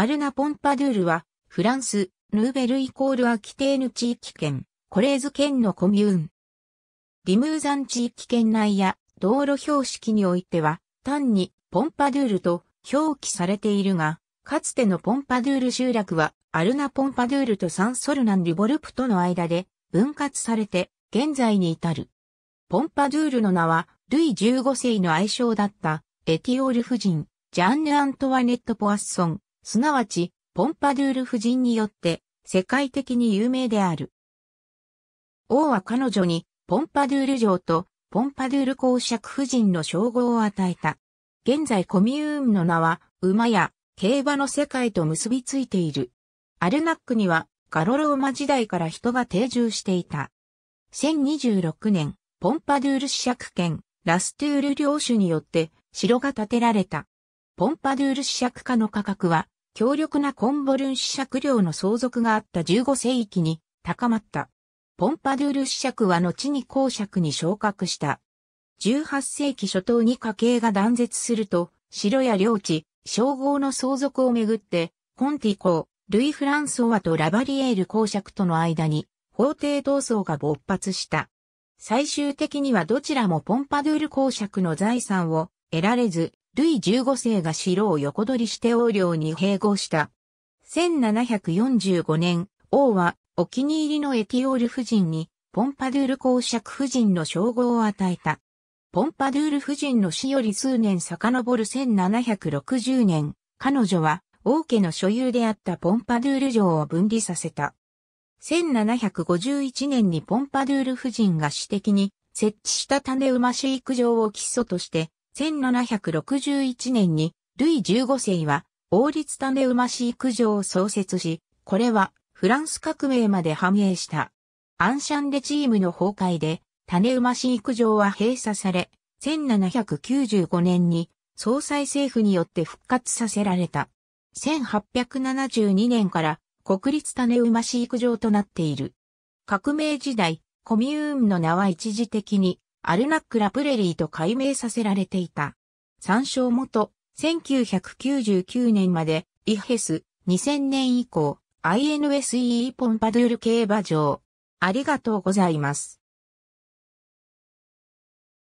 アルナ・ポンパドゥールは、フランス、ヌーベルイコールアキテーヌ地域圏、コレーズ県のコミューン。リムーザン地域圏内や道路標識においては、単にポンパドゥールと表記されているが、かつてのポンパドゥール集落は、アルナ・ポンパドゥールとサンソルナン・リボルプとの間で分割されて、現在に至る。ポンパドゥールの名は、ルイ15世の愛称だった、エティオール夫人、ジャンヌ・アントワネット・ポアッソン、すなわち、ポンパドゥール夫人によって、世界的に有名である。王は彼女に、ポンパドゥール城と、ポンパドゥール公爵夫人の称号を与えた。現在コミューンの名は、馬や競馬の世界と結びついている。アルナックには、ガロローマ時代から人が定住していた。1026年、ポンパドゥール子爵権、ラストゥール領主によって城が建てられた。ポンパドゥール子爵家の価格は、強力なコンボルン子爵領の相続があった15世紀に高まった。ポンパドゥール子爵は後に公爵に昇格した。18世紀初頭に家系が断絶すると、城や領地、称号の相続をめぐって、コンティ公、ルイ・フランソワとラバリエール公爵との間に、法廷闘争が勃発した。最終的にはどちらもポンパドゥール公爵の財産を得られず、ルイ15世が城を横取りして王領に併合した。1745年、王はお気に入りのエティオール夫人にポンパドゥール公爵夫人の称号を与えた。ポンパドゥール夫人の死より数年遡る1760年、彼女は王家の所有であったポンパドゥール城を分離させた。1751年にポンパドゥール夫人が私的に設置した種馬飼育場を基礎として1761年にルイ15世は王立種馬飼育場を創設し、これはフランス革命まで繁栄した。アンシャンレチームの崩壊で種馬飼育場は閉鎖され、1795年に総裁政府によって復活させられた。1872年から国立種馬飼育場となっている。革命時代、コミューンの名は一時的にアルナックラプレリーと改名させられていた。参照元、1999年まで、イヘス、2000年以降、INSEE ポンパドゥール競馬場。ありがとうございます。